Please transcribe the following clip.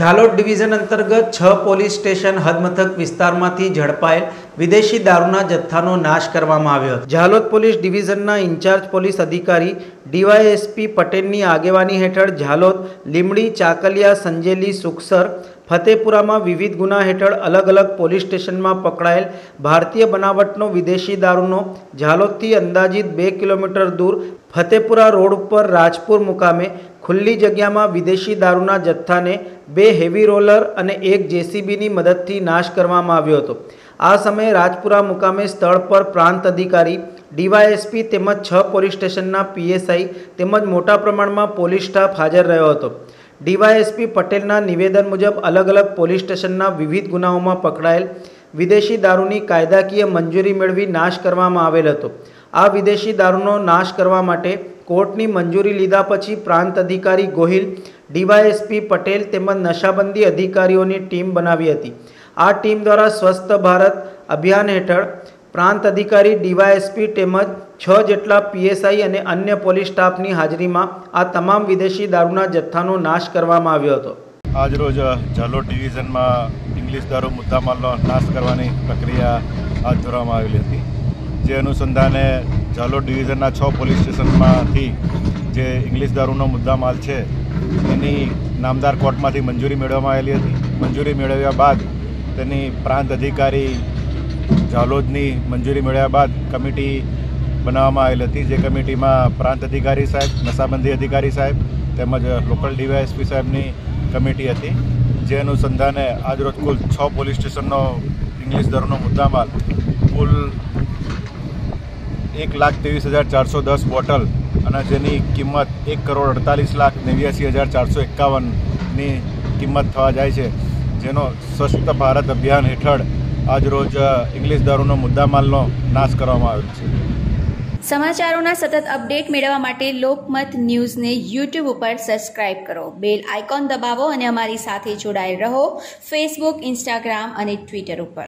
Jhalod division અંતર્ગત છ police station હદમથક વિસ્તારમાંથી ઝડપાયેલ વિદેશી દારૂના જથ્થાનો નાશ કરવામાં આવ્યો હતો. ઝાલોદ પોલીસ ડિવિઝનના ઇન્ચાર્જ પોલીસ અધિકારી ડીવાયએસપી પટેલની આગેવાની હેઠળ ઝાલોદ, લીમડી, ચાકલિયા, સંજેલી, સુખસર, ફતેપુરામાં વિવિધ ગુના હેઠળ અલગ અલગ પોલીસ સ્ટેશનમાં પકડાયેલ ભારતીય બનાવટનો વિદેશી દારૂનો ઝાલોદથી અંદાજિત બે કિલોમીટર દૂર ફતેપુરા રોડ ઉપર રાજપુર મુકામે ખુલ્લી જગ્યામાં વિદેશી દારૂના જથ્થાને બે હેવી રોલર અને એક જેસીબીની મદદથી નાશ કરવામાં આવ્યો હતો. આ સમયે રાજપુરા મુકામે સ્થળ પર પ્રાંત અધિકારી, ડીવાયએસપી તેમજ છ પોલીસ સ્ટેશનના પીએસઆઈ તેમજ મોટા પ્રમાણમાં પોલીસ સ્ટાફ હાજર રહ્યો હતો. ડીવાયએસપી પટેલના નિવેદન મુજબ અલગ અલગ પોલીસ સ્ટેશનના વિવિધ ગુનાઓમાં પકડાયેલ વિદેશી દારૂની કાયદાકીય મંજૂરી મેળવી નાશ કરવામાં આવેલ હતો. આ વિદેશી દારૂનો નાશ કરવા માટે કોર્ટની મંજૂરી લીધા પછી પ્રાંત અધિકારી ગોહિલ, ડીવાયએસપી પટેલ તેમજ નશાબંધી અધિકારીઓની ટીમ બનાવી હતી. આ ટીમ દ્વારા સ્વસ્થ ભારત અભિયાન હેઠળ પ્રાંત અધિકારી, ડીવાયએસપી તેમજ છ જેટલા પીએસઆઈ અને અન્ય પોલીસ સ્ટાફની હાજરીમાં આ તમામ વિદેશી દારૂના જથ્થાનો નાશ કરવામાં આવ્યો હતો. આજરોજ ઝાલોદ ડિવિઝનમાં ઇંગ્લિશ દારૂ મુદ્દામાલનો નાશ કરવાની પ્રક્રિયા હાથ ધરવામાં આવેલી હતી. જે અનુસંધાને ઝાલોદ ડિવિઝનના છ પોલીસ સ્ટેશનમાંથી જે ઇંગ્લિશ દારૂનો મુદ્દામાલ છે, એની નામદાર કોર્ટમાંથી મંજૂરી મેળવવામાં આવેલી હતી. મંજૂરી મેળવ્યા બાદ તેની પ્રાંત અધિકારી ઝાલોદની મંજૂરી મેળવ્યા બાદ કમિટી બનાવવામાં આવેલી હતી, જે કમિટીમાં પ્રાંત અધિકારી સાહેબ, નશાબંધી અધિકારી સાહેબ તેમજ લોકલ ડીવાયએસપી સાહેબની કમિટી હતી, જે અનુસંધાને આજરોજ કુલ છ પોલીસ સ્ટેશનનો ઇંગ્લિશ દરનો મુદ્દામાલ કુલ એક લાખ ત્રેવીસ હજાર ચારસો દસ બોટલ અને જેની કિંમત એક કરોડ અડતાલીસ લાખ નેવ્યાસી હજાર ચારસો એકાવનની કિંમત થવા જાય છે. જેનો સ્વસ્થ ભારત અભિયાન હેઠળ આજરોજ ઇંગ્લિશ દારૂનો મુદ્દામાલનો નાશ કરવામાં આવ્યો છે. સમાચારોના સતત અપડેટ મેળવવા માટે લોકમત ન્યૂઝને યુટ્યુબ ઉપર સબસ્ક્રાઇબ કરો. બેલ આઇકોન દબાવો અને અમારી સાથે જોડાયેલ રહો ફેસબુક, ઇન્સ્ટાગ્રામ અને ટ્વિટર ઉપર.